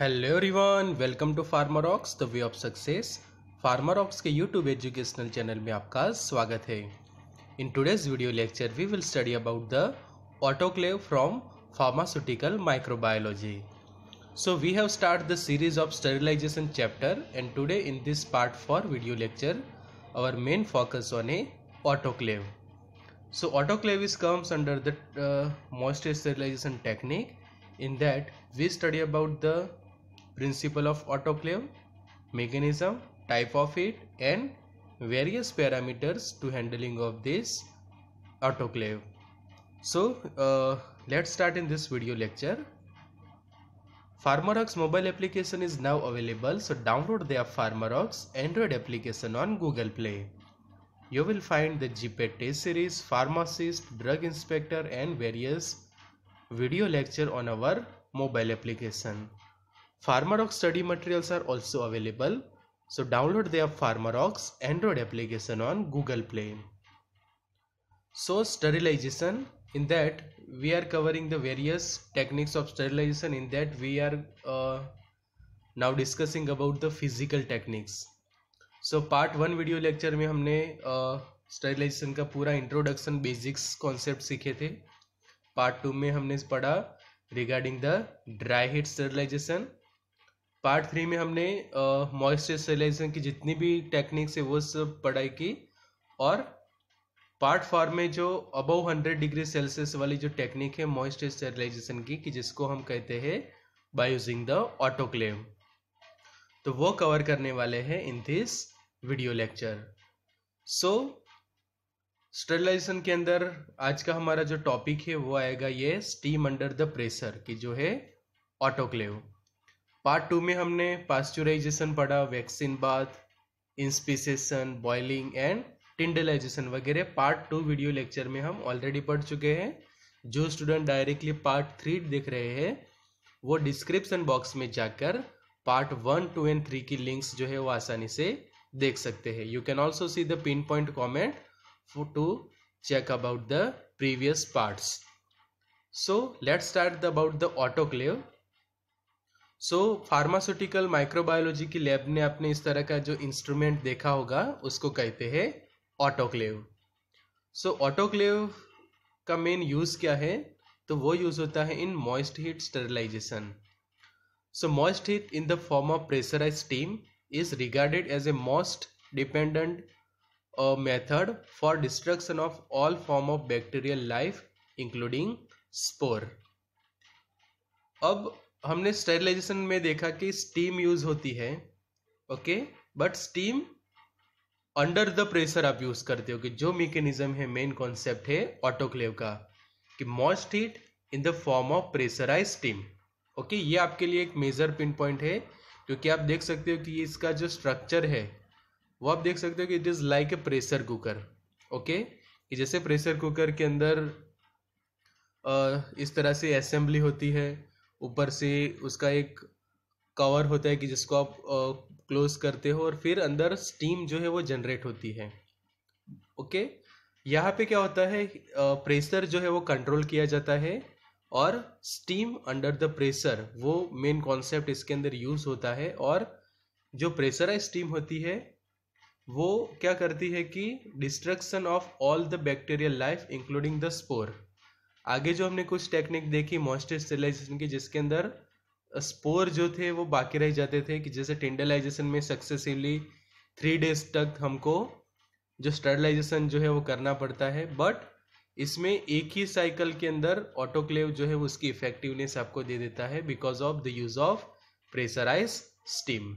hello everyone welcome to Pharmrocks the way of success Pharmrocks के YouTube educational channel में आपका स्वागत है in today's video lecture we will study about the autoclave from pharmaceutical microbiology so we have started the series of sterilization chapter and today in this part for video lecture our main focus on a autoclave so autoclave is comes under the uh, moisture sterilization technique in that we study about the principle of autoclave mechanism type of it and various parameters to handling of this autoclave so uh, let's start in this video lecture Pharmarox mobile application is now available so download the Pharmarox Android application on Google Play. You will find the GPET series, pharmacist, drug inspector and various video lecture on our mobile application. Pharmarox study materials are also available so download the Pharmarox Android application on Google Play. So sterilization in that we are covering the various techniques of sterilization in that we are uh, now discussing about the physical techniques so part one video lecture में हमने uh, का पूरा introduction basics concept सीखे थे part two में हमने पढ़ा regarding the dry heat sterilization part three में हमने मॉइस्चर स्टेरिलाइजेशन की जितनी भी टेक्निक्स है वो सब पढ़ाई की और पार्ट फॉर में जो अबव हंड्रेड डिग्री सेल्सियस वाली जो टेक्निक है मॉइस्ट स्टेरिलाइजेशन की, कि जिसको हम कहते हैं बाय यूजिंग द ऑटोक्लेव तो वो कवर करने वाले हैं in this video lecture so sterilization के अंदर आज का हमारा जो टॉपिक है वो आएगा ये स्टीम अंडर द प्रेशर की जो है ऑटोक्लेव पार्ट टू में हमने पास्चुराइजेशन पढ़ा vaccine bath inspissation boiling and tyndallization वगैरह। पार्ट टू वीडियो लेक्चर में हम ऑलरेडी पढ़ चुके हैं। जो स्टूडेंट डायरेक्टली पार्ट थ्री देख रहे हैं, वो डिस्क्रिप्शन बॉक्स में जाकर part one two and three की लिंक्स जो है वो आसानी से देख सकते हैं। You can also see the pin point comment to check about the previous parts so let start about the autoclave so pharmaceutical microbiology की लैब ने आपने इस तरह का जो इंस्ट्रूमेंट देखा होगा, उसको कहते हैं ऑटोक्लेव सो ऑटोक्लेव का मेन यूज़ क्या है? तो वो यूज़ होता है in moist heat sterilization so moist heat in the form of pressurize steam is regarded as a most dependent method for destruction of all form of bacterial life including spore अब हमने sterilisation में देखा कि steam use होती है okay but steam under the pressure आप use करते हो कि जो मेकेनिज्म है मेन कॉन्सेप्ट है ऑटोक्लेव का, कि most heat in the form of pressurize steam okay ये आपके लिए एक मेजर पिन पॉइंट है, क्योंकि आप देख सकते हो कि इसका जो स्ट्रक्चर है, वो आप देख सकते हो कि it is like a pressure cooker okay कि जैसे प्रेशर कुकर के अंदर इस तरह से असेंबली होती है ऊपर से उसका एक कवर होता है कि जिसको आप क्लोज करते हो और फिर अंदर स्टीम जो है वो जनरेट होती है। ओके यहाँ पे क्या होता है प्रेशर जो है वो कंट्रोल किया जाता है और स्टीम अंडर द प्रेशर वो मेन कॉन्सेप्ट इसके अंदर यूज़ होता है और जो प्रेशराइज स्टीम होती है, वो क्या करती है कि destruction of all the bacterial life including the spore आगे जो हमने कुछ टेक्निक देखी मॉइस्चर स्टेलाइजेशन की, जिसके अंदर स्पोर जो थे, वो बाकी रह जाते थे, कि जैसे टेंडलाइजेशन में सक्सेसिवली थ्री डेज़ तक हमको जो स्टरलाइजेशन जो है, वो करना पड़ता है। बट इसमें एक ही साइकिल के अंदर ऑटोक्लेव जो है उसकी इफेक्टिवनेस आपको दे देता है because of the use of pressurize steam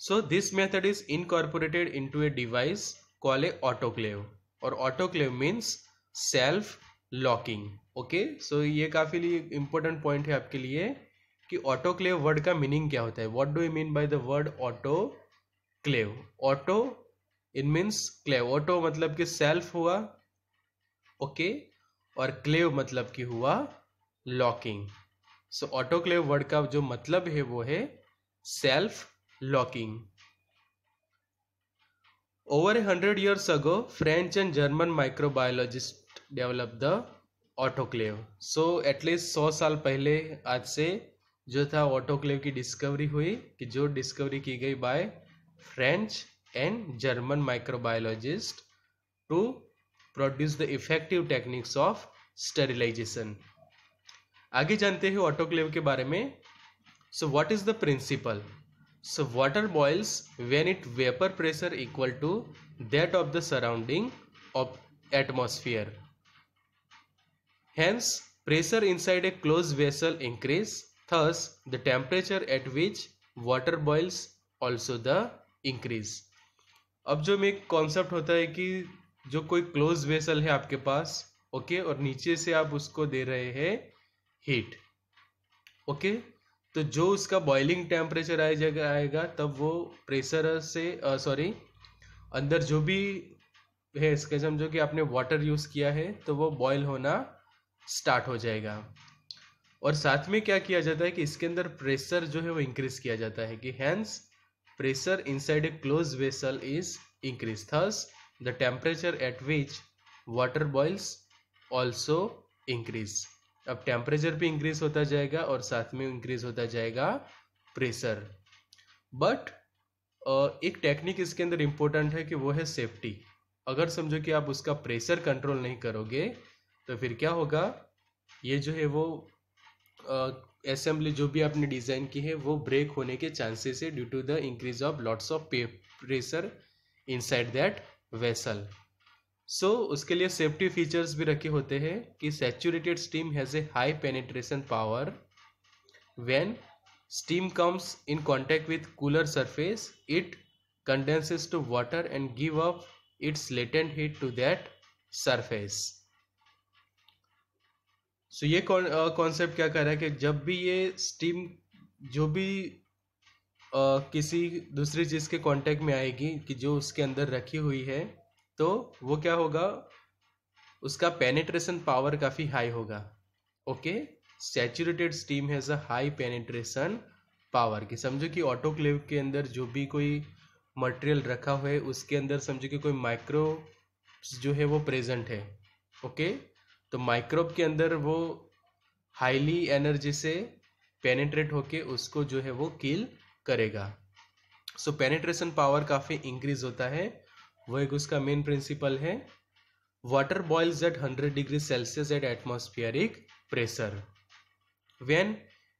so this method is incorporated into a device call a autoclave और autoclave means self locking okay सो ये काफ़ी इंपॉर्टेंट पॉइंट है आपके लिए कि ऑटोक्लेव वर्ड का मीनिंग क्या होता है? What do you mean by the word auto clave auto in means clave auto मतलब कि सेल्फ हुआ ओके okay? और क्लेव मतलब कि हुआ लॉकिंग सो ऑटोक्लेव वर्ड का जो मतलब है वो है self locking over hundred years ago French and German microbiologist develop the autoclave so at least सौ साल पहले आज से जो था ऑटोक्लेव की डिस्कवरी हुई कि जो डिस्कवरी की गई by French and German microbiologist to produce the effective techniques of sterilization आगे जानते हैं ऑटोक्लेव के बारे में। So what is the principle so water boils when it vapour pressure equal to that of the surrounding of atmosphere hence, pressure inside a closed vessel increase, thus, the temperature at which water boils also the increase. अब जो में concept होता है कि जो कोई close vessel है आपके पास ओके और नीचे से आप उसको दे रहे हैं हीट ओके तो जो उसका बॉइलिंग टेम्परेचर जाएगा आएगा, तब वो प्रेशर से सॉरी अंदर जो भी है इसके समझो कि आपने वाटर यूज़ किया है तो वो बॉयल होना स्टार्ट हो जाएगा। और साथ में क्या किया जाता है कि इसके अंदर प्रेशर जो है वो इंक्रीज किया जाता है कि hence pressure inside a close vessel is increase thus the temperature at which water boils also increase अब टेम्परेचर भी इंक्रीज होता जाएगा और साथ में इंक्रीज होता जाएगा प्रेशर बट एक टेक्निक इसके अंदर इंपॉर्टेंट है कि वो है सेफ्टी अगर समझो कि आप उसका प्रेशर कंट्रोल नहीं करोगे तो फिर क्या होगा? ये जो है वो असेंबली जो भी आपने डिज़ाइन की है, वो ब्रेक होने के चांसेस है due to the increase of lots of pressure inside that vessel so उसके लिए सेफ्टी फीचर्स भी रखे होते हैं कि saturated steam has a high penetration power when steam comes in contact with cooler surface, it condenses to water and give up its latent heat to that surface. So so, ये concept क्या कर रहा है कि जब भी ये steam जो भी आ, किसी दूसरी चीज़ के कांटेक्ट में आएगी कि जो उसके अंदर रखी हुई है तो वो क्या होगा? उसका पेनिट्रेशन पावर काफ़ी हाई होगा। Okay saturated steam has a high penetration power कि समझो कि ऑटोक्लेव के अंदर जो भी कोई मटेरियल रखा हुआ है उसके अंदर समझो कि कोई माइक्रो जो है वो प्रेजेंट है। ओके तो माइक्रोब के अंदर वो हाईली एनर्जी से पेनेट्रेट होके उसको जो है वो किल करेगा। सो पेनेट्रेशन पावर काफ़ी इंक्रीज होता है। वो एक उसका मेन प्रिंसिपल है। Water boils at hundred degree Celsius at atmospheric pressure when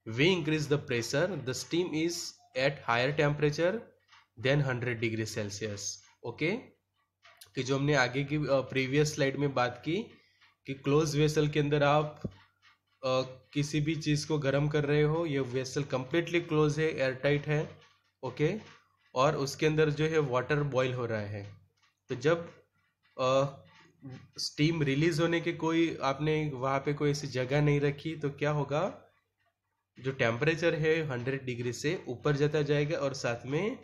we increase the pressure the steam is at higher temperature than hundred degree Celsius okay कि जो हमने आगे की प्रीवियस स्लाइड में बात की कि क्लोज वेसल के अंदर आप आ, किसी भी चीज़ को गर्म कर रहे हो ये वेसल कम्प्लीटली क्लोज है एयर टाइट है ओके और उसके अंदर जो है वाटर बॉईल हो रहा है। तो जब आ, स्टीम रिलीज़ होने के कोई आपने वहाँ पे कोई ऐसी जगह नहीं रखी तो क्या होगा? जो टेम्परेचर है हंड्रेड डिग्री से ऊपर जाता जाएगा और साथ में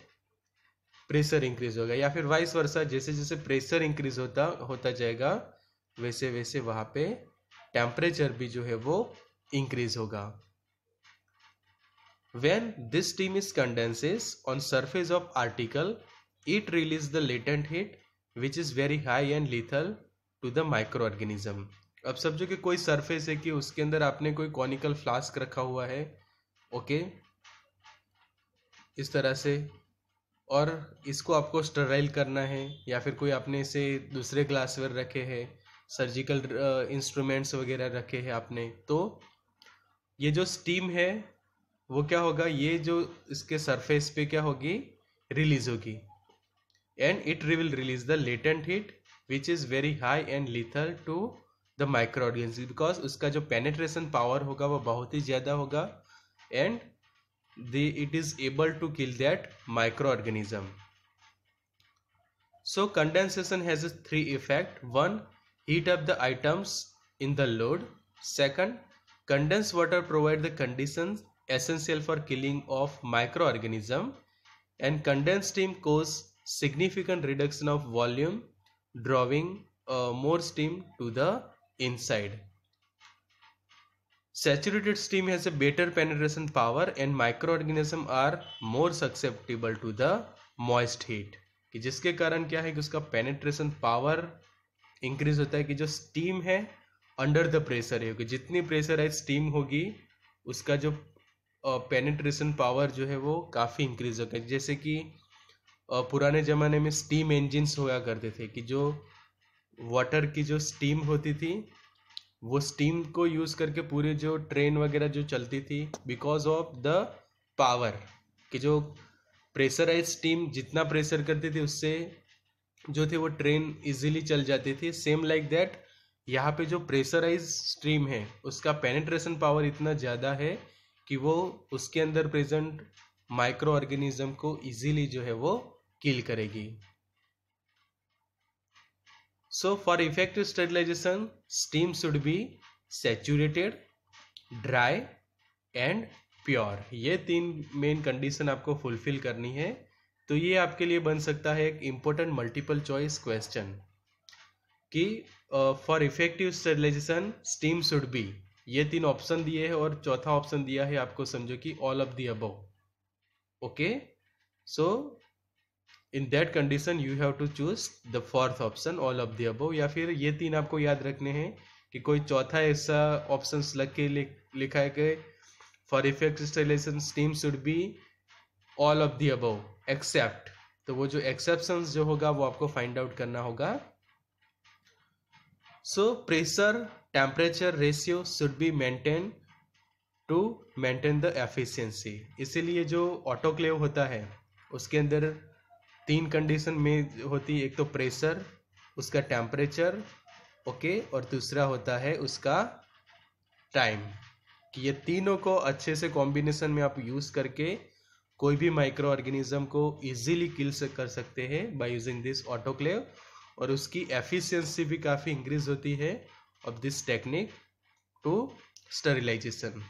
प्रेशर इंक्रीज होगा या फिर वाइस वर्षा जैसे जैसे प्रेशर इंक्रीज होता होता जाएगा वैसे वैसे वहाँ पे टेम्परेचर भी जो है वो इंक्रीज होगा। When this steam is condenses on surface of article, it release the latent heat, which is very high and lethal to the microorganism. अब समझो कि कोई सरफेस है कि उसके अंदर आपने कोई कॉनिकल फ्लास्क रखा हुआ है ओके इस तरह से। और इसको आपको स्टराइल करना है, या फिर कोई आपने इसे दूसरे ग्लासवेयर रखे हैं सर्जिकल इंस्ट्रूमेंट्स वगैरह रखे हैं आपने तो ये जो स्टीम है, वो क्या होगा? ये जो इसके सरफेस पे क्या होगी? रिलीज़ होगी। And it will release the latent heat which is very high and lethal to the micro organism because उसका जो पेनेट्रेशन पावर होगा, वो बहुत ही ज़्यादा होगा। And the it is able to kill that micro organism condensation has a three effect. One heat up the items in the load second condensed water provide the conditions essential for killing of microorganism and condensed steam cause significant reduction of volume drawing uh, more steam to the inside saturated steam has a better penetration power and microorganisms are more susceptible to the moist heat कि जिसके कारण क्या है कि उसका penetration power increase होता है कि जो स्टीम है अंडर द प्रेशर है जितनी प्रेशर है स्टीम होगी, उसका जो पेनिट्रेशन पावर जो है वो काफ़ी इंक्रीज हो गया जैसे कि पुराने ज़माने में स्टीम इंजिन्स हुआ करते थे कि जो वाटर की जो स्टीम होती थी, वो स्टीम को यूज़ करके पूरे जो ट्रेन वगैरह जो चलती थी बिकॉज़ ऑफ़ द पावर कि जो प्रेशराइज स्टीम जितना प्रेशर करती थी, उससे जो थे वो ट्रेन इजीली चल जाती थी। सेम लाइक दैट यहाँ पे जो प्रेशराइज स्ट्रीम है, उसका पेनिट्रेशन पावर इतना ज़्यादा है कि वो उसके अंदर प्रेजेंट माइक्रो ऑर्गेनिज्म को इजीली जो है वो किल करेगी। So for effective sterilization steam should be saturated dry and pure ये तीन मेन कंडीशन आपको फुलफिल करनी है। तो ये आपके लिए बन सकता है एक इम्पोर्टेंट मल्टीपल चॉइस क्वेश्चन कि for effective sterilization steam should be ये तीन ऑप्शन दिए हैं और चौथा ऑप्शन दिया है आपको समझो कि all of the above okay so in that condition you have to choose the fourth option all of the above या फिर ये तीन आपको याद रखने हैं कि कोई चौथा ऐसा ऑप्शन लग के लिखा है कि for effective sterilization steam should be all of the above except तो वो जो एक्सेप्शन जो होगा वो आपको फाइंड आउट करना होगा। So pressure temperature ratio should be maintain to maintain the efficiency इसीलिए जो ऑटोक्लेव होता है, उसके अंदर तीन कंडीशन में होती है एक तो प्रेशर उसका टेम्परेचर ओके और दूसरा होता है उसका टाइम कि ये तीनों को अच्छे से कॉम्बिनेशन में आप यूज़ करके कोई भी माइक्रो ऑर्गेनिज्म को इजीली किल से कर सकते हैं बाय यूजिंग दिस ऑटोक्लेव और उसकी एफिशिएंसी भी काफ़ी इंक्रीज होती है of this technique to sterilization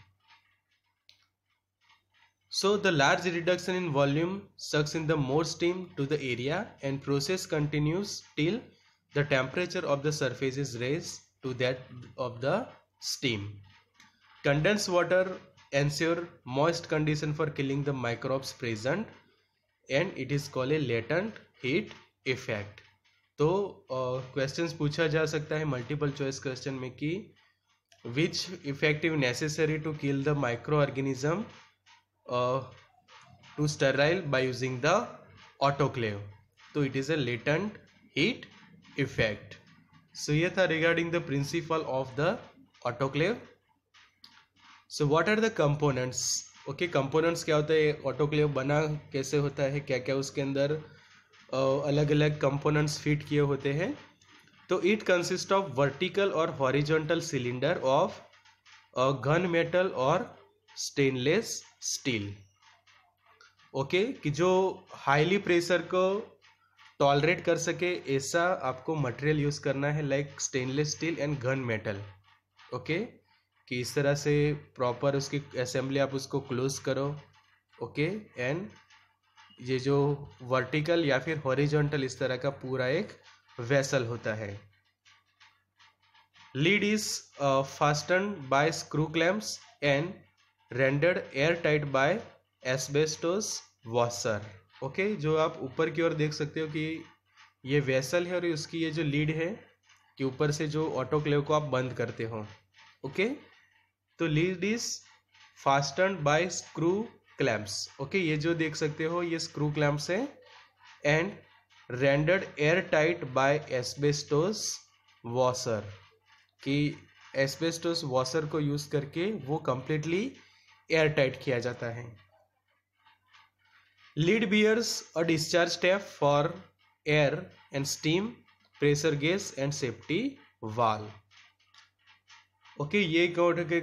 so the large reduction in volume sucks in the more steam to the area and process continues till the temperature of the surface is raise to that of the steam condense water ensure moist condition for killing the microbes present and it is called a latent heat effect. तो questions uh, पूछा जा सकता है multiple choice question में कि which effective necessary to kill the micro organism to sterile by using the autoclave तो it is a latent heat effect so ये था regarding the principle of the autoclave so what are the components okay components क्या होता है? Autoclave बना कैसे होता है? क्या क्या उसके अंदर अलग अलग कंपोनेंट्स फिट किए होते हैं? तो इट कंसिस्ट ऑफ़ वर्टिकल और horizontal cylinder of gun metal और स्टेनलेस स्टील ओके कि जो हाईली प्रेशर को टॉलरेट कर सके, ऐसा आपको मटेरियल यूज़ करना है like stainless steel and gun metal okay कि इस तरह से प्रॉपर उसकी असेंबली आप उसको क्लोज करो ओके एंड ये जो वर्टिकल या फिर हॉरिजॉन्टल इस तरह का पूरा एक वेसल होता है। Lid is fasten by screw clamps and rendered air tight by asbestos washer okay जो आप ऊपर की ओर देख सकते हो कि ये वेसल है और उसकी ये जो लीड है, कि ऊपर से जो ऑटोक्लेव को आप बंद करते हो ओके? तो lid is fasten by screw clamps okay ये जो देख सकते हो, ये स्क्रू क्लैम्प्स है and rendered air tight by asbestos washer कि एस्बेस्टोस वॉशर को यूज़ करके वो कंप्लीटली एयर टाइट किया जाता है। Lid bears a discharge tap for air and steam pressure gauge and safety valve okay ये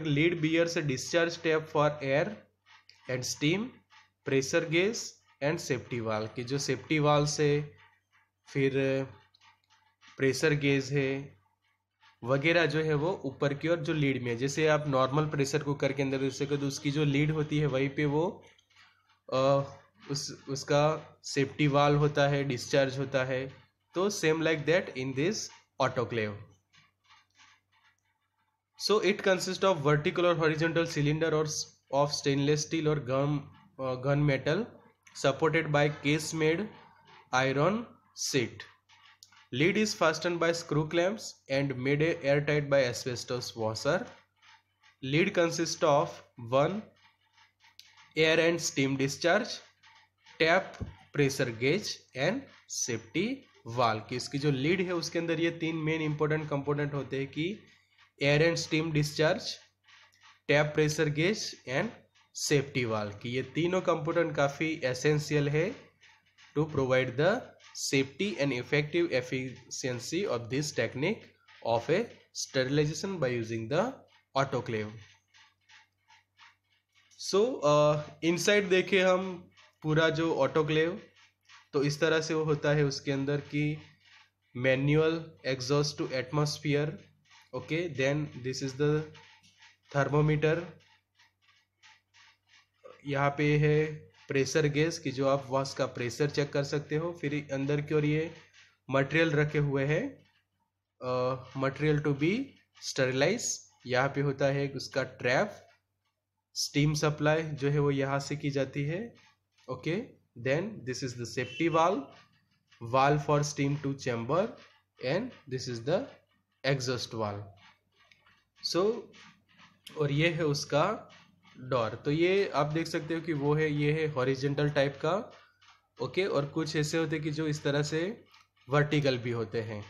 लीड बियर से discharge tap for air and steam pressure gauge and safety valve की। जो safety वाल से फिर प्रेशर गेज है वगैरह जो है वो ऊपर की ओर जो लीड में है। जैसे आप नॉर्मल प्रेशर कुकर के अंदर उससे तो उसकी जो लीड होती है वहीं पे वो आ, उस उसका सेफ्टी वाल होता है डिस्चार्ज होता है। तो same like that in this autoclave so it consist of vertical और हॉरिजेंटल सिलेंडर और ऑफ़ स्टेनलेस स्टील और gum gun metal supported by case made iron set lid is fasten by screw clamps and made air tight by asbestos washer lid consist of one air and steam discharge tap pressure gauge and safety valve इसकी जो lead है, उसके अंदर ये तीन main important component होते हैं कि air and steam discharge tap pressure gauge and safety valve की ये तीनों कंपोनेंट काफ़ी एसेंशियल है to provide the safety and effective efficiency of this technique of a sterilization by using the autoclave. So inside देखे हम पूरा जो autoclave तो इस तरह से वो होता है उसके अंदर की manual exhaust to atmosphere okay then this is the thermometer यहाँ पे है प्रेशर गैस की जो आप वॉश का प्रेशर चेक कर सकते हो। फिर अंदर की ओर ये मटेरियल रखे हुए हैं। मटेरियल टू बी स्टरलाइज यहाँ पे होता है उसका ट्रैप स्टीम सप्लाई जो है वो यहाँ से की जाती है। Okay then this is the safety valve valve for steam to chamber and this is the exhaust valve. So और ये है उसका डॉर। तो ये आप देख सकते हो कि वो है ये है हॉरिजेंटल टाइप का ओके और कुछ ऐसे होते कि जो इस तरह से वर्टिकल भी होते हैं।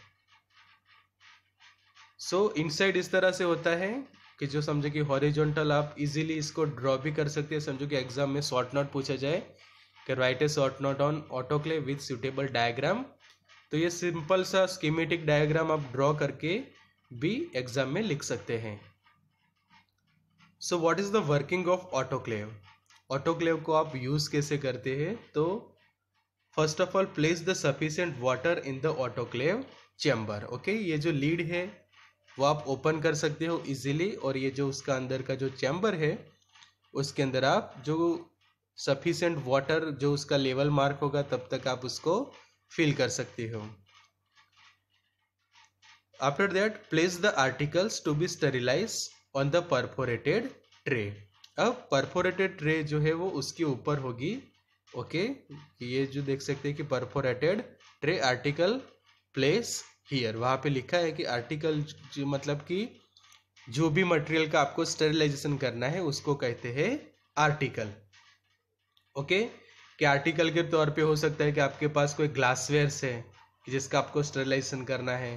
सो so, इनसाइड इस तरह से होता है कि जो समझे कि हॉरिजॉन्टल आप इजीली इसको ड्रॉ भी कर सकते हैं। समझो कि एग्ज़ाम में शॉर्ट नोट पूछा जाए कि write a short note on autoclave with suitable diagram तो ये सिंपल सा स्कीमेटिक डायग्राम आप ड्रॉ करके भी एग्ज़ाम में लिख सकते हैं। So what is the working of autoclave autoclave को आप यूज़ कैसे करते हैं? तो first of all place the sufficient water in the autoclave chamber okay ये जो लीड है, वो आप ओपन कर सकते हो इजीली और ये जो उसका अंदर का जो चैम्बर है, उसके अंदर आप जो सफिशियंट वाटर जो उसका लेवल मार्क होगा, तब तक आप उसको फिल कर सकते हो। After that place the articles to be sterilize on the perforated tray अब परफोरेटेड ट्रे जो है वो उसके ऊपर होगी। Okay okay? ये जो देख सकते हैं कि perforated tray article place here वहाँ पे लिखा है कि आर्टिकल मतलब कि जो भी मटेरियल का आपको स्टेरिलाइजेशन करना है, उसको कहते हैं आर्टिकल ओके कि आर्टिकल के तौर पे हो सकता है कि आपके पास कोई ग्लासवेयर्स है जिसका आपको स्टेरिलाइजेशन करना है।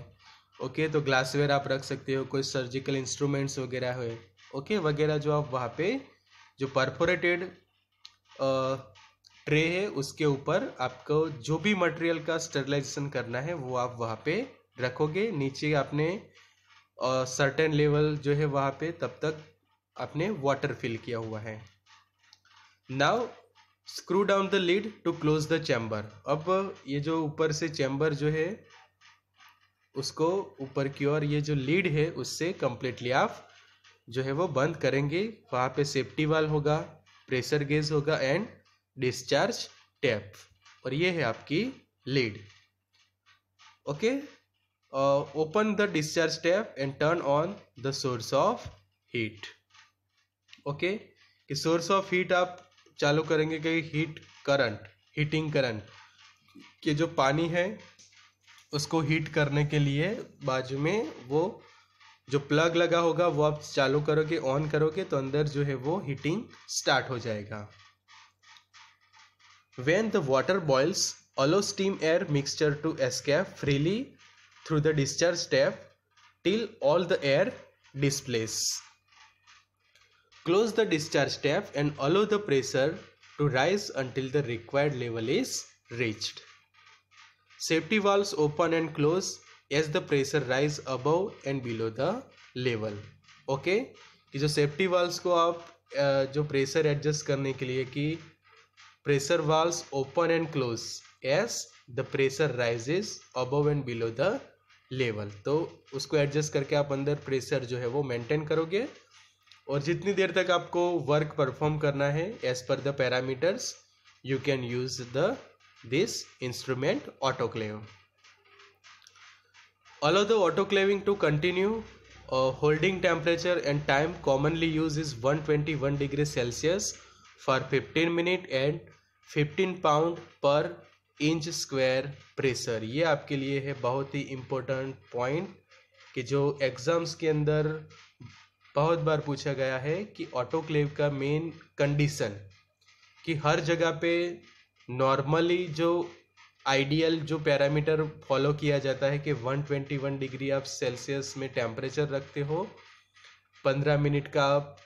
ओके तो ग्लासवेयर आप रख सकते हो, कोई सर्जिकल इंस्ट्रूमेंट्स वगैरह है। ओके वगैरह जो आप वहाँ पे, जो परफोरेटेड ट्रे है, उसके ऊपर आपको जो भी मटेरियल का स्टरलाइजेशन करना है, वो आप वहाँ पे रखोगे। नीचे आपने सर्टेन लेवल जो है वहाँ पे तब तक आपने वाटर फिल किया हुआ है। Now screw down the lid to close the chamber. अब ये जो ऊपर से चैम्बर जो है, उसको ऊपर की ओर ये जो लीड है, उससे कम्प्लीटली आप जो है वो बंद करेंगे। वहाँ पे सेफ्टी वाल होगा प्रेशर गेज होगा एंड डिस्चार्ज टैप और ये है आपकी lid. Okay? Open the discharge tap and turn on the source of heat okay? कि सोर्स ऑफ़ हीट आप चालू करेंगे कि हीट करंट हीटिंग करंट कि जो पानी है, उसको हीट करने के लिए बाजू में वो जो प्लग लगा होगा, वो आप चालू करोगे ऑन करोगे तो अंदर जो है वो हीटिंग स्टार्ट हो जाएगा. When the water boils allow steam air mixture to escape freely through the discharge tap till all the air displace close the discharge tap and allow the pressure to rise until the required level is reached Safety valves open and close as the pressure rise above and below the level. Okay कि जो safety Waals को आप जो pressure adjust करने के लिए कि pressure valves open and close as the pressure rises above and below the level तो उसको एडजस्ट करके आप अंदर प्रेशर जो है वो मेंटेन करोगे और जितनी देर तक आपको वर्क परफॉर्म करना है as per the parameters you can use the this instrument autoclave allow the autoclaving to continue holding temperature and time commonly use is one twenty one degree Celsius for fifteen minute and fifteen pound per inch square pressure ये आपके लिए है बहुत ही important point कि जो exams के अंदर बहुत बार पूछा गया है कि ऑटोक्लेव का मेन कंडीशन कि हर जगह पे नॉर्मली जो आइडियल जो पैरामीटर फॉलो किया जाता है कि 121 डिग्री आप सेल्सियस में टेम्परेचर रखते हो 15 मिनट का आप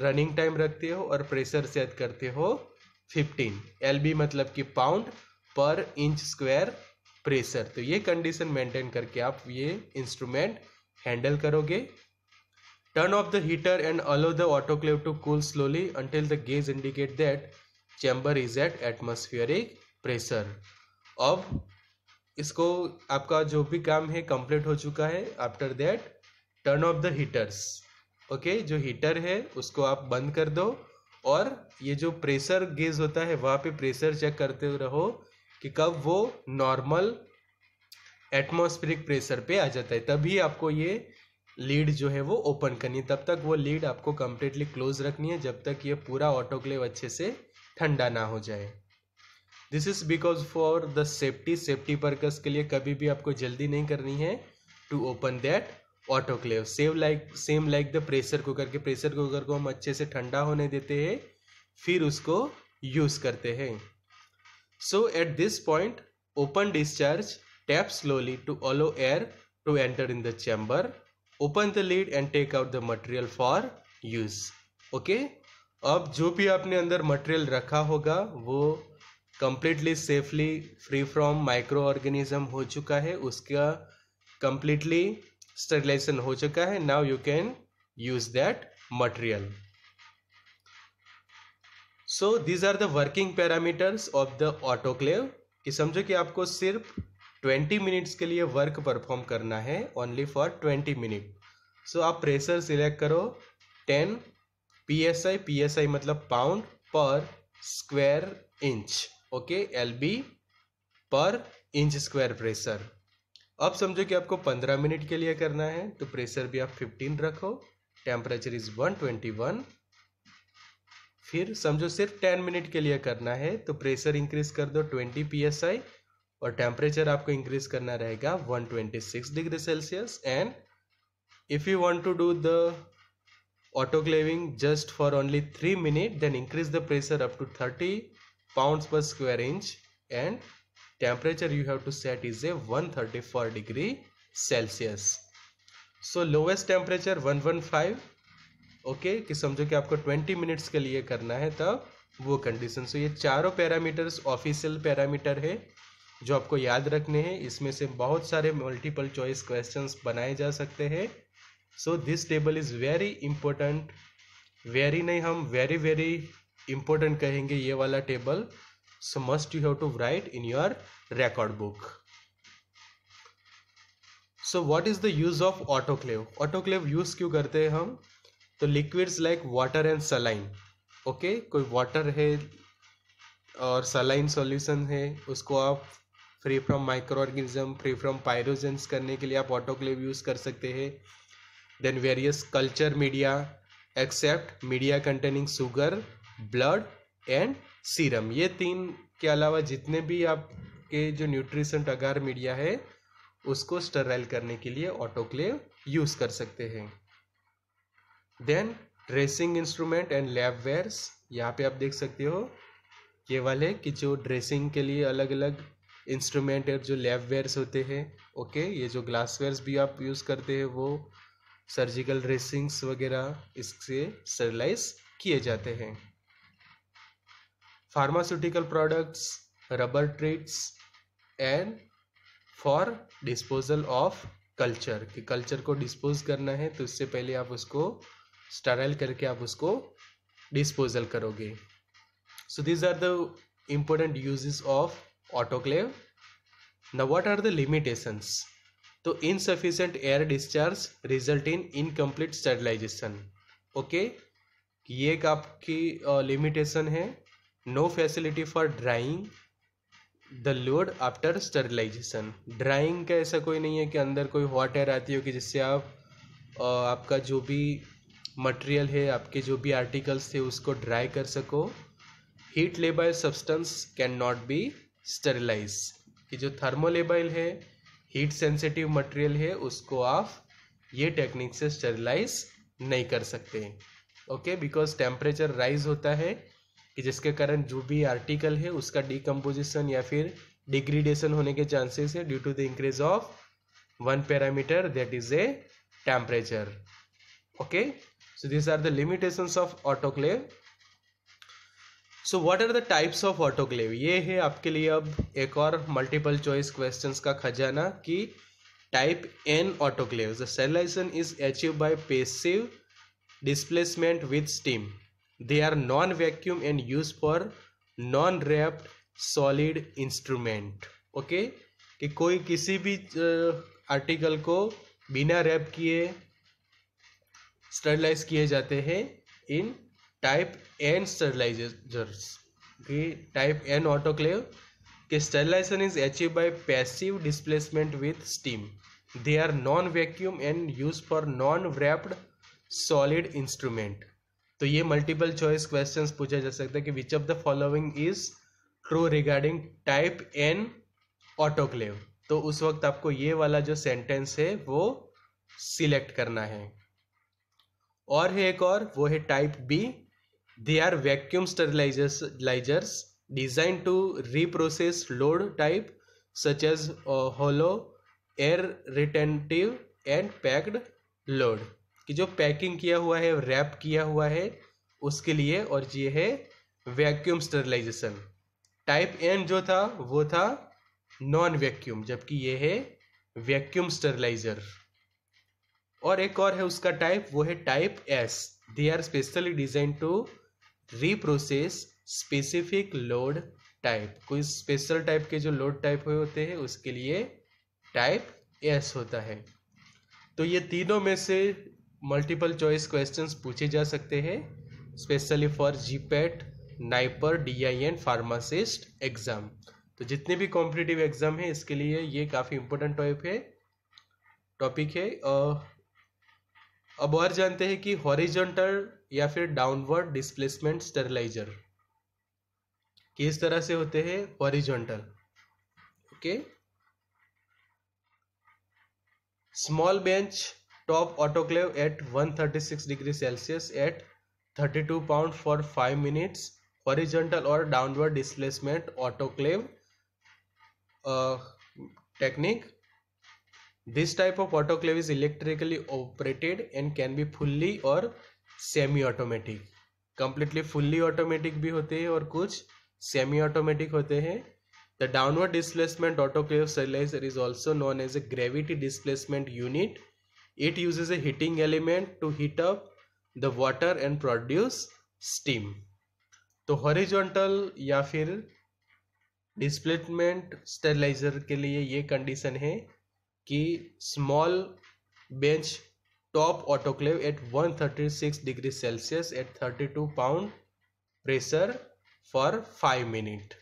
रनिंग टाइम रखते हो और प्रेशर सेट करते हो 15 एल मतलब कि pound per inch square pressure तो ये कंडीशन मेंटेन करके आप ये इंस्ट्रूमेंट हैंडल करोगे। Turn off the heater and allow the autoclave to cool slowly until the gauge indicate that chamber is at atmospheric pressure अब इसको आपका जो भी काम है कंप्लीट हो चुका है। After that turn off the heaters okay जो हीटर है, उसको आप बंद कर दो। और ये जो प्रेशर गेज होता है, वहाँ पे प्रेशर चेक करते रहो कि कब वो नॉर्मल एटमॉस्फेरिक प्रेशर पे आ जाता है। तभी आपको ये लीड जो है वो ओपन करनी है। तब तक वो लीड आपको कम्प्लीटली क्लोज रखनी है, जब तक ये पूरा ऑटोक्लेव अच्छे से ठंडा ना हो जाए। This is because for the safety safety purpose के लिए कभी भी आपको जल्दी नहीं करनी है to open that autoclave save like same like the pressure cooker के प्रेशर कुकर को हम अच्छे से ठंडा होने देते हैं, फिर उसको यूज़ करते हैं। So at this point open discharge tap slowly to allow air to enter in the chamber. Open the lid and take out the material for use, okay? अब जो भी आपने अंदर मटेरियल रखा होगा, वो completely safely free from micro organism हो चुका है, उसका कंप्लीटली स्टरलाइजेशन हो चुका है। Now you can use that material so these are the working parameters of the autoclave कि समझो कि आपको सिर्फ़ 20 मिनट्स के लिए वर्क परफॉर्म करना है ओनली फॉर 20 मिनट। सो आप प्रेशर सिलेक्ट करो ten P S I P S I मतलब pound per square inch okay L B per inch square pressure अब समझो कि आपको 15 मिनट के लिए करना है तो प्रेशर भी आप 15 रखो टेम्परेचर इज़ 121 फिर समझो सिर्फ़ टेन मिनट के लिए करना है तो प्रेशर इंक्रीज कर दो ट्वेंटी पी और टेम्परेचर आपको इंक्रीज करना रहेगा one twenty six degree Celsius and if you want to do the autoclaving just for only three minute then increase the pressure up to thirty pound per square inch and temperature you have to set is a one thirty four degree Celsius so lowest temperature one one five okay कि समझो कि आपको twenty minutes के लिए करना है तब वो कंडीशन सो ये चारों पैरामीटर्स ऑफिशियल पैरामीटर है। जो आपको याद रखने हैं, इसमें से बहुत सारे मल्टीपल चॉइस क्वेश्चंस बनाए जा सकते हैं। So this table is very important very नहीं, हम वेरी वेरी इंपॉर्टेंट कहेंगे ये वाला table so must you have to write in your record book so what is the use of autoclave autoclave use क्यों करते हैं हम? तो liquids like water and saline okay कोई वाटर है और सलाइन सॉल्यूशन है, उसको आप free from micro organism free from pyrogens करने के लिए आप ऑटोक्लेव यूज़ कर सकते हैं। Then various culture media except media containing sugar blood and serum ये तीन के अलावा जितने भी आपके जो न्यूट्रिशन अगार मीडिया है, उसको स्टराइल करने के लिए ऑटोक्लेव यूज़ कर सकते हैं। Then dressing instrument and lab wares यहाँ पे आप देख सकते हो, ये वाले कि जो ड्रेसिंग के लिए अलग अलग इंस्ट्रूमेंट और जो लैब वेयर्स होते हैं ओके ये जो ग्लास वेयर्स भी आप यूज़ करते हैं, वो सर्जिकल ड्रेसिंग्स वगैरह इससे स्टरलाइज किए जाते हैं। Pharmaceutical products rubber treats and for disposal of culture कि कल्चर को डिस्पोज करना है तो इससे पहले आप उसको स्टराइल करके आप उसको डिस्पोजल करोगे। So these are the important uses of autoclave न वॉट आर द लिमिटेशंस तो insufficient air discharge result in incomplete sterilization okay ये एक आपकी लिमिटेशन है. No facility for drying the load after sterilization drying का ऐसा कोई नहीं है कि अंदर कोई हॉट एयर आती हो कि जिससे आप आपका जो भी मटेरियल है, आपके जो भी आर्टिकल्स थे उसको ड्राई कर सको. Heat labile substance can not be sterilize कि जो थर्मोलेबाइल है हीट सेंसिटिव मटेरियल है, उसको आप ये टेक्निक से स्टेरिलाइज नहीं कर सकते। ओके बिकॉज़ टेम्परेचर राइज होता है, कि जिसके कारण जो भी आर्टिकल है, उसका डिकम्पोजिशन या फिर डिग्रीडेशन होने के चांसेस है due to the increase of one parameter that is a temperature okay so this are the limitations of autoclave so what are the types of autoclave ये है आपके लिए अब एक और मल्टीपल चॉइस क्वेश्चंस का खजाना कि type N autoclave the sterilization is achieve by passive displacement with steam they are non vacuum and use for non wrapped solid instrument okay कि कोई किसी भी आर्टिकल को बिना रैप किए स्टरलाइज किए जाते हैं इन टाइप एन स्टरलाइजर्स। कि टाइप एन ऑटोक्लेव, कि sterilization is achieve by passive displacement with steam. They are non vacuum and use for non wrapped solid instrument. तो ये मल्टीपल चॉइस क्वेश्चंस पूछा जा सकता है कि which of the following is true regarding type N autoclave तो उस वक्त आपको ये वाला जो सेंटेंस है, वो सिलेक्ट करना है। और है एक और, वो है type B they are vacuum sterilizers designed to reprocess load type such as hollow air retentive and packed load कि जो पैकिंग किया हुआ है रैप किया हुआ है, उसके लिए और ये है वैक्यूम स्टरलाइजेशन टाइप एन जो था, वो था नॉन वैक्यूम जबकि ये है वैक्यूम स्टरलाइजर और एक और है उसका टाइप वो है type S they are specially design to reprocess specific load type कोई स्पेशल टाइप के जो लोड टाइप हुए होते हैं, उसके लिए टाइप एस होता है। तो ये तीनों में से मल्टीपल चॉइस क्वेश्चंस पूछे जा सकते हैं specially for GPAT NIPER D I N pharmacist exam तो जितने भी कॉम्पिटिटिव एग्ज़ाम है, इसके लिए ये काफ़ी इंपॉर्टेंट टॉपिक है टॉपिक है अब और जानते हैं कि हॉरिजेंटल या फिर डाउनवर्ड डिस्प्लेसमेंट स्टरलाइजर किस तरह से होते हैं? Horizontal okay small bench top autoclave at 136 degree Celsius at 32 pound for five minutes horizontal और downward displacement autoclave technique this type of autoclave is electrically operated and can be fully or semi automatic completely fully automatic भी होते हैं और कुछ semi automatic होते हैं the downward displacement autoclave sterilizer is also known as a gravity displacement unit it uses a heating element to heat up the water and produce steam तो horizontal या फिर डिस्प्लेसमेंट स्टेरिलाइजर के लिए ये condition है कि small bench top autoclave at 136 degree Celsius at 32 pound pressure for five minute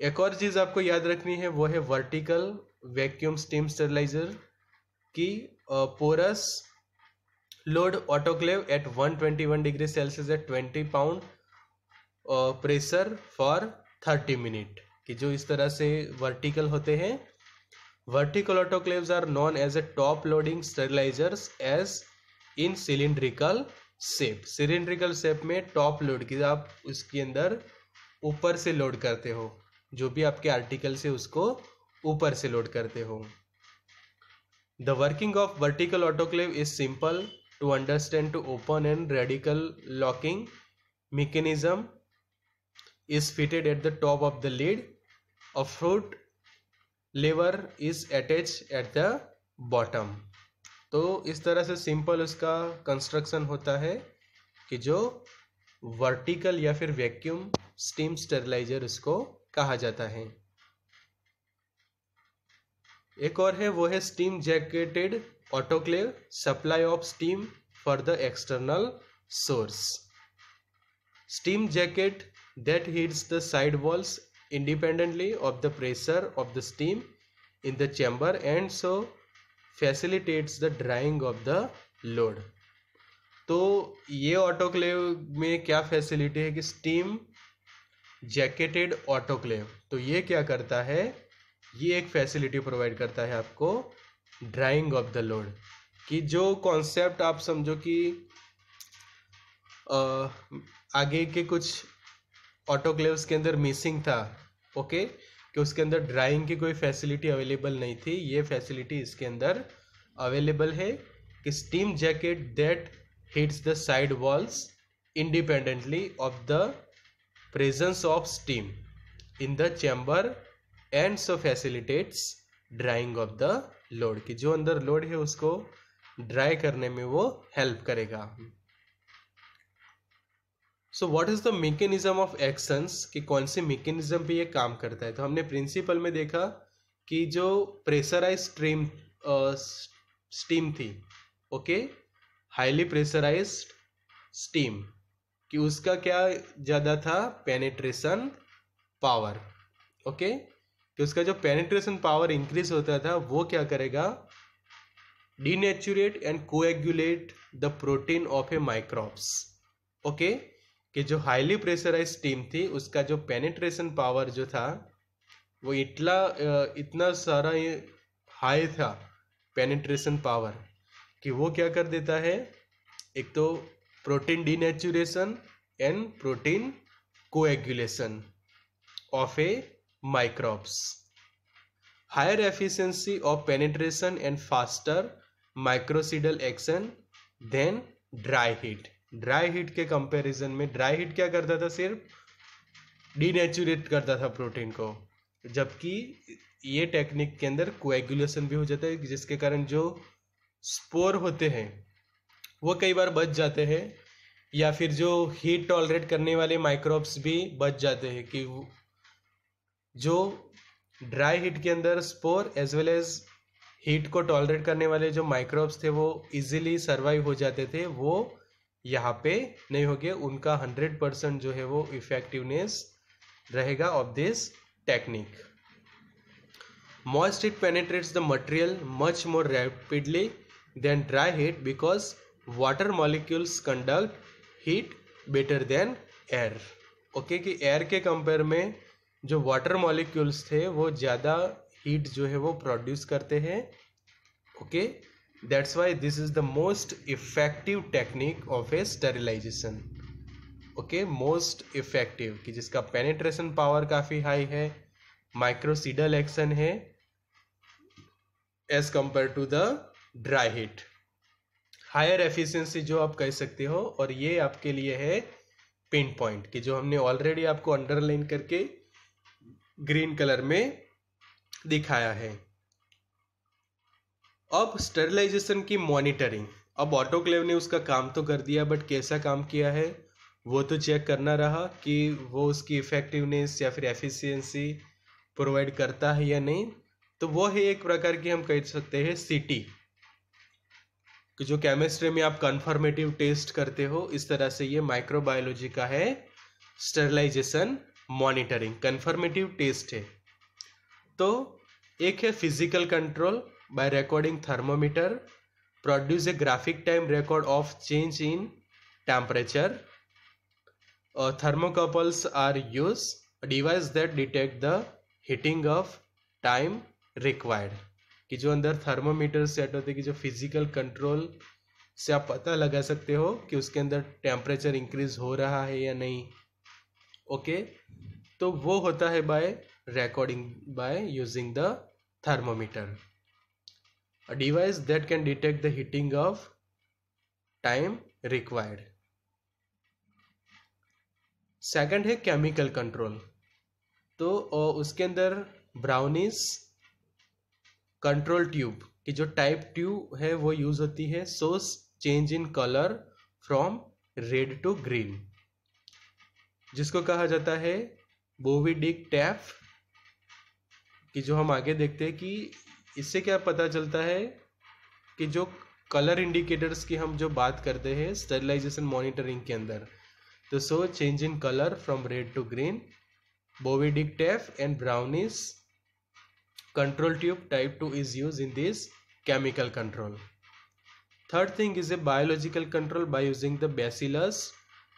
एक और चीज़ आपको याद रखनी है, वो है वर्टिकल वैक्यूम स्टीम स्टेरिलाइजर की porous load autoclave at 121 degree Celsius at 20 pound pressure for 30 minute कि जो इस तरह से वर्टिकल होते हैं vertical autoclaves are known as a top loading sterilizers as in cylindrical shape cylindrical shape में top load की आप उसके अंदर ऊपर से लोड करते हो जो भी आपके आर्टिकल से उसको ऊपर से लोड करते हो The working of vertical autoclave is simple to understand to open and radical locking mechanism is fitted at the top of the lid. A fruit lever is attached at the bottom. तो इस तरह से simple उसका construction होता है कि जो vertical या फिर वैक्यूम स्टीम स्टेरिलाइजर उसको कहा जाता है एक और है, वो है steam jacketed autoclave supply of steam for the external source steam jacket that heats the side walls independently of the pressure of the steam in the chamber and so facilitates the drying of the load. तो ये autoclave में क्या facility है कि steam jacketed autoclave तो ये क्या करता है? ये एक फैसिलिटी प्रोवाइड करता है आपको ड्राइंग ऑफ़ द लोड कि जो कॉन्सेप्ट आप समझो कि आगे के कुछ ऑटोक्लेव्स के अंदर मिसिंग था ओके कि उसके अंदर ड्राइंग की कोई फैसिलिटी अवेलेबल नहीं थी। ये फैसिलिटी इसके अंदर अवेलेबल है कि steam jacket that hits the side walls independently of the presence of steam in the chamber and so facilitates drying of the load कि जो अंदर लोड है उसको ड्राई करने में वो हेल्प करेगा। So what is the mechanism of actions कि कौन से मेकेनिज़्म पे ये काम करता है? तो हमने प्रिंसिपल में देखा कि जो प्रेशराइज स्ट्रीम स्टीम थी, ओके? हाईली प्रेशराइज स्टीम कि उसका क्या ज़्यादा था? Penetration power okay? कि उसका जो पेनिट्रेशन पावर इंक्रीज होता था, वो क्या करेगा? Denaturate and coagulate the protein of a microbes okay? कि जो हाईली प्रेशराइज स्टीम थी, उसका जो पेनिट्रेशन पावर जो था, वो इतना इतना सारा हाई था पेनिट्रेशन पावर कि वो क्या कर देता है? एक तो protein denaturation and protein coagulation of a microbes higher efficiency of penetration and faster microcidal action then dry heat dry heat के कंपैरिजन में ड्राई हीट क्या करता था सिर्फ़? डीनेचुरेट करता था प्रोटीन को। जबकि ये टेक्निक के अंदर कोएगुलेशन भी हो जाता है, जिसके कारण जो स्पोर होते हैं, वो कई बार बच जाते हैं, या फिर जो हीट टॉलरेट करने वाले माइक्रोब्स भी बच जाते हैं कि जो ड्राई हीट के अंदर spore as well as heat को टॉलरेट करने वाले जो माइक्रोब्स थे, वो इजीली सरवाइव हो जाते थे, वो यहाँ पे नहीं हो गए उनका हंड्रेड परसेंट जो है वो इफेक्टिवनेस रहेगा of this technique moist heat penetrates the material much more rapidly than dry heat because water molecules conduct heat better than air okay कि एयर के कंपेयर में जो वाटर मॉलिक्यूल्स थे वो ज़्यादा हीट जो है वो प्रोड्यूस करते हैं। Okay that's why this is the most effective technique of a sterilization okay most effective कि जिसका पेनिट्रेशन पावर काफ़ी हाई है माइक्रोसीडल एक्शन है as compare to the dry heat higher efficiency जो आप कह सकते हो, और ये आपके लिए है पिन पॉइंट कि जो हमने ऑलरेडी आपको अंडरलाइन करके ग्रीन कलर में दिखाया है। अब स्टेरिलाइजेशन की मॉनिटरिंग अब ऑटोक्लेव ने उसका काम तो कर दिया बट कैसा काम किया है? वो तो चेक करना रहा कि वो उसकी इफेक्टिवनेस या फिर एफिशिएंसी प्रोवाइड करता है या नहीं। तो वो है एक प्रकार की हम कह सकते हैं सिटी कि जो केमिस्ट्री में आप कन्फर्मेटिव टेस्ट करते हो, इस तरह से ये माइक्रोबायोलॉजी का है स्टरलाइजेशन मॉनिटरिंग कन्फर्मेटिव टेस्ट है। तो एक है physical control by recording thermometer produce a graphic time record of change in temperature thermocouples are use device that detect the heating of time required कि जो अंदर थर्मोमीटर सेट होते, कि जो फ़िज़िकल कंट्रोल से आप पता लगा सकते हो कि उसके अंदर टेम्परेचर इंक्रीज हो रहा है या नहीं। ओके तो वो होता है by recording by using the thermometer a device that can detect the heating of time required second है केमिकल कंट्रोल तो उसके अंदर ब्राउनिस कंट्रोल ट्यूब की जो टाइप ट्यूब है, वो यूज़ होती है सोस change in colour from red to green जिसको कहा जाता है बोविडिक टैफ कि जो हम आगे देखते हैं कि इससे क्या पता चलता है कि जो कलर इंडिकेटर्स की हम जो बात करते हैं स्टेरिलाइजेशन मॉनिटरिंग के अंदर तो so change in colour from red to green Bowie Dick tape and Browne's control tube type two is use in this chemical control third thing is a biological control by using the Bacillus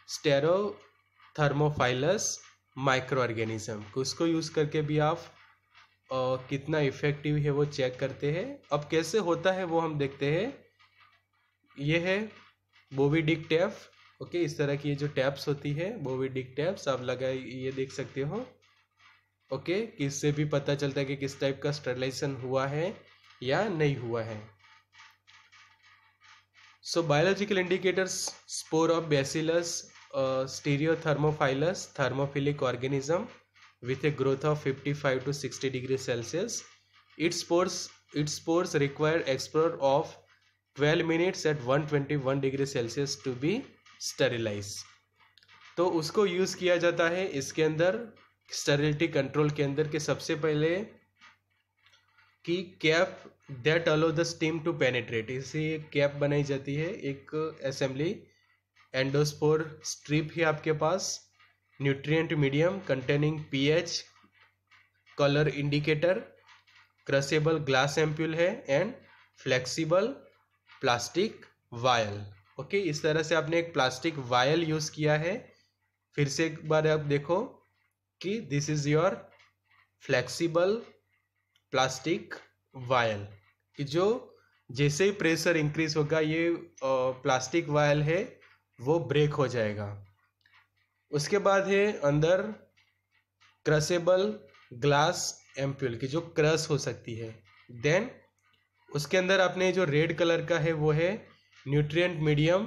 stearothermophilus microorganism उसको use करके भी आप कितना effective है वो check करते हैं। अब कैसे होता है वो हम देखते हैं। ये है बोविडिक टैप ओके इस तरह की ये जो टैप्स होती है बोविडिक टैप्स आप लगा ये देख सकते हो ओके इससे भी पता चलता है कि किस टाइप का स्टरलाइजेशन हुआ है या नहीं हुआ है। So biological indicators spore of Bacillus stearothermophilus thermophilic organism with a growth of 55 to 60 degrees celsius its spores its spores require exposure of 12 minutes at 121 degree celsius to be sterilized तो उसको use किया जाता है इसके अंदर sterility control के अंदर के सबसे पहले कि cap that allow the steam to penetrate इसे कैप बनाई जाती है एक असेंबली एंडोस्पोर स्ट्रिप है आपके पास nutrient medium containing pH colour indicator crushable glass ampoule है and flexible plastic vial okay इस तरह से आपने एक प्लास्टिक वायल यूज़ किया है। फिर से एक बार आप देखो कि this is your flexible plastic vial कि जो जैसे ही प्रेशर इंक्रीज होगा, ये प्लास्टिक वायल है, वो ब्रेक हो जाएगा। उसके बाद है अंदर क्रसेबल, ग्लास, एम्प्यूल की जो क्रस हो सकती है। देन उसके अंदर आपने जो रेड कलर का है वो है nutrient medium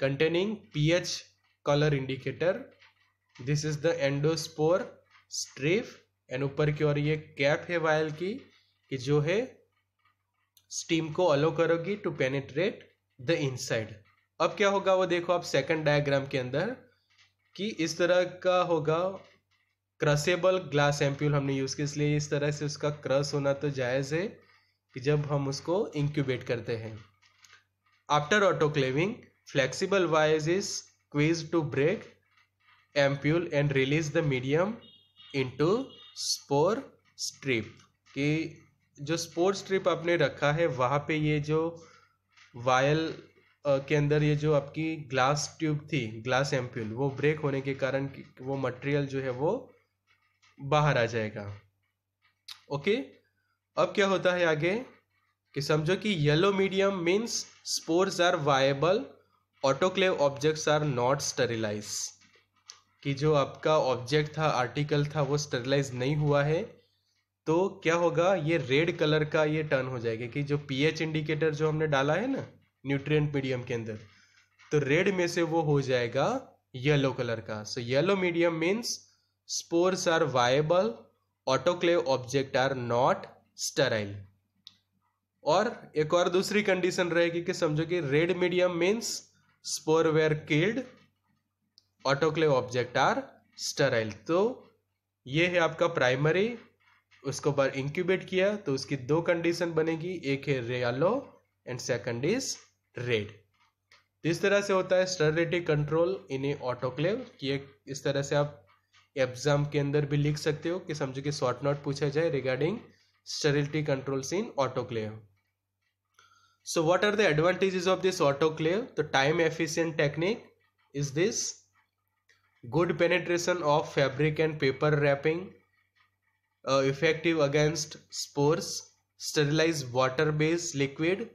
containing pH colour indicator. This is the endospore strip and ऊपर की ओर ये कैप है वायल की कि जो है स्टीम को अलो करोगी टू पेनेट्रेट द इनसाइड अब क्या होगा वो देखो आप सेकंड डायग्राम के अंदर। कि इस तरह का होगा क्रसेबल ग्लास एम्प्यूल हमने यूज़ किया, इसलिए इस तरह से उसका क्रस होना तो जायज़ है कि जब हम उसको इंक्यूबेट करते हैं। After autoclaving flexible vial is squeeze to break ampoule and release the medium into spore strip कि जो स्पोर स्ट्रिप आपने रखा है, वहाँ पे ये जो वायल के अंदर ये जो आपकी ग्लास ट्यूब थी ग्लास एम्प्यूल वो ब्रेक होने के कारण वो मटेरियल जो है वो बाहर आ जाएगा। ओके अब क्या होता है आगे? कि समझो कि yellow medium means spores are viable autoclave objects are not sterilize कि जो आपका ऑब्जेक्ट था आर्टिकल था, वो स्टेरिलाइज नहीं हुआ है तो क्या होगा? ये रेड कलर का ये टर्न हो जाएगा कि जो पीएच इंडिकेटर जो हमने डाला है ना न्यूट्रिएंट मीडियम के अंदर। तो रेड में से वो हो जाएगा येलो कलर का। So yellow medium means spores are viable autoclave object are not sterile और एक और दूसरी कंडीशन रहेगी कि समझो कि red medium means spore were killed autoclave object are sterile तो ये है आपका प्राइमरी उसको बार इंक्यूबेट किया तो उसकी दो कंडीशन बनेगी, एक है yellow and second is red इस तरह से होता है? स्टरलेटिक कंट्रोल इन ए ऑटोक्लेव कि एक इस तरह से आप एग्ज़ाम के अंदर भी लिख सकते हो कि समझो कि शॉर्ट नोट पूछा जाए regarding sterility control in autoclave so what are the advantages of this autoclave the time efficient technique is this good penetration of fabric and paper wrapping effective against spores sterilize water based liquid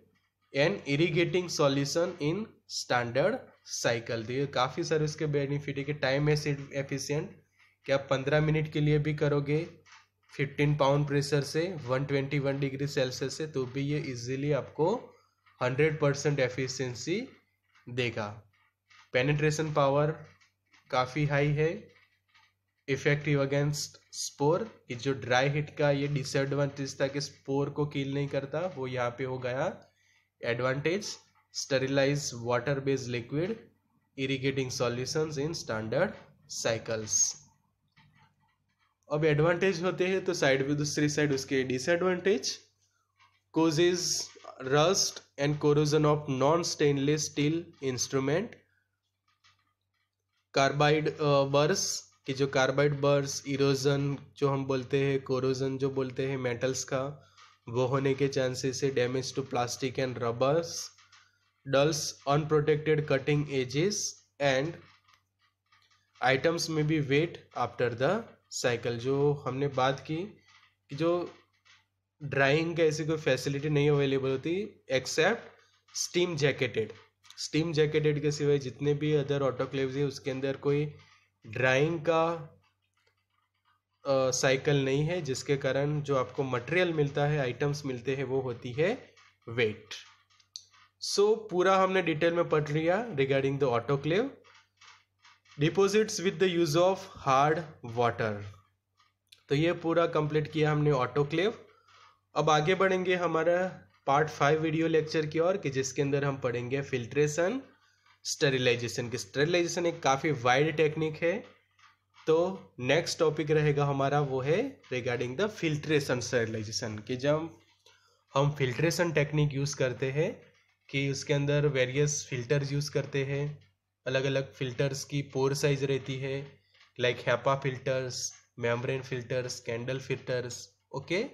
an irrigating solution in standard cycle तो ये काफ़ी सारे उसके benefit है कि time efficient कि आप पंद्रह मिनट के लिए भी करोगे? फिफ्टीन पाउंड प्रेशर से one twenty one degree Celsius से तो भी ये इजीली आपको हंड्रेड परसेंट एफिशिएंसी देगा। पेनिट्रेशन पावर काफ़ी हाई है। इफ़ेक्टिव अगेंस्ट स्पोर ये जो ड्राई हिट का ये डिसएडवांटेज था कि स्पोर को किल नहीं करता, वो यहाँ पे हो गया advantage sterilize water based liquid, irrigating solutions in standard cycles. अब एडवांटेज होते हैं तो साइड में दूसरी साइड उसके disadvantage causes rust and corrosion of non stainless steel instrument carbide burs कि जो कार्बाइड बर्स इरोजन जो हम बोलते हैं कोरोजन जो बोलते हैं मेटल्स का वो होने के चांसेस है damage to plastic and rubbers dulls unprotected cutting edges and items में भी वेट आफ्टर द साइकिल जो हमने बात की कि जो ड्राइंग का ऐसी कोई फैसिलिटी नहीं अवेलेबल होती except steam jacketed steam jacketed के सिवाय जितने भी अदर ऑटोक्लेव्स है, उसके अंदर कोई ड्राइंग का साइकिल नहीं है जिसके कारण जो आपको मटेरियल मिलता है आइटम्स मिलते हैं वो होती है वेट सो so, पूरा हमने डिटेल में पढ़ लिया regarding the autoclave deposits with the use of hard water तो ये पूरा कंप्लीट किया हमने ऑटोक्लेव अब आगे बढ़ेंगे हमारा पार्ट फाइव वीडियो लेक्चर की ओर कि जिसके अंदर हम पढ़ेंगे फिल्ट्रेशन स्टेरिलाइजेशन की स्टेरिलाइजेशन एक काफ़ी वाइड टेक्निक है। तो नेक्स्ट टॉपिक रहेगा हमारा, वो है रिगार्डिंग द फिल्ट्रेशन स्टेरिलाइजेशन कि जब हम फिल्ट्रेशन टेक्निक यूज़ करते हैं, कि उसके अंदर वेरियस फिल्टर्स यूज़ करते हैं अलग अलग फिल्टर्स की पोर साइज़ रहती है like HEPA filters membrane filters candle filters okay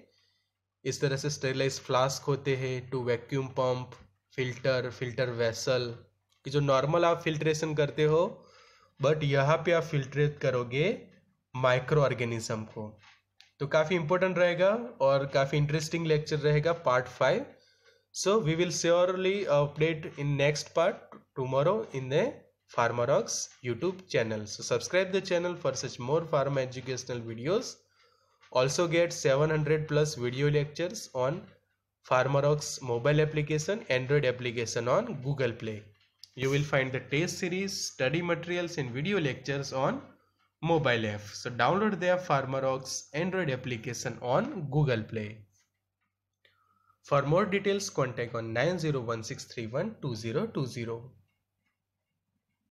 इस तरह से स्टेरलाइज फ्लास्क होते हैं to vacuum pump filter filter vessel कि जो नॉर्मल आप फिल्ट्रेशन करते हो बट यहाँ पे आप फिल्ट्रेट करोगे माइक्रो ऑर्गेनिज्म को। तो काफ़ी इंपॉर्टेंट रहेगा और काफ़ी इंटरेस्टिंग लेक्चर रहेगा part five so we will surely update in next part tomorrow in the Pharmarocks YouTube channel so subscribe the channel for such more pharma educational videos also get seven hundred plus video lectures on Pharmarocks mobile application Android application on Google Play You will find the test series, study materials and video lectures on mobile app. So download the Pharmarox Android application on Google Play. For more details, contact on 9016312020.